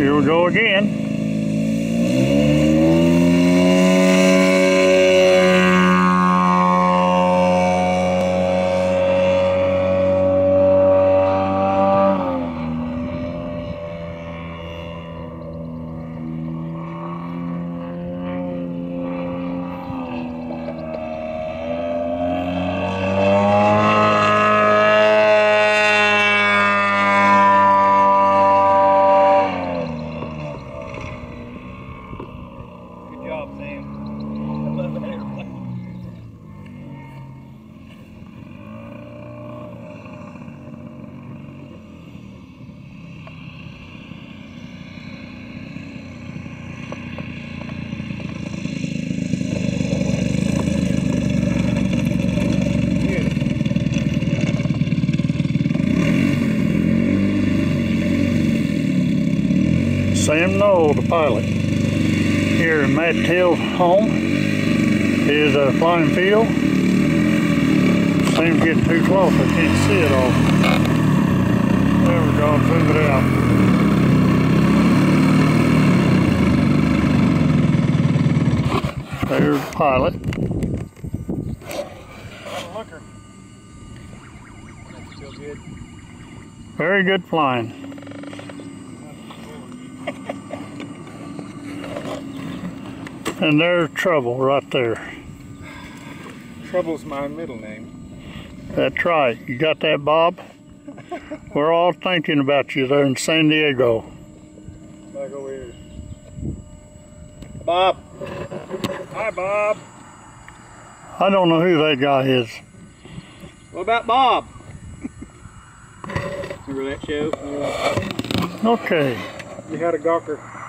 Here we go again. Job, Sam. Noe, the pilot, here in Matt Teal's home. Is a flying field. Seems getting too close, I can't see it all. There we go, zoom it out. There's the pilot. Very good flying. And there's trouble right there. Trouble's my middle name. That's right. You got that, Bob? We're all thinking about you there in San Diego. Back over here. Bob. Hi, Bob. I don't know who that guy is. What about Bob? Remember that show? Okay. You had a gawker.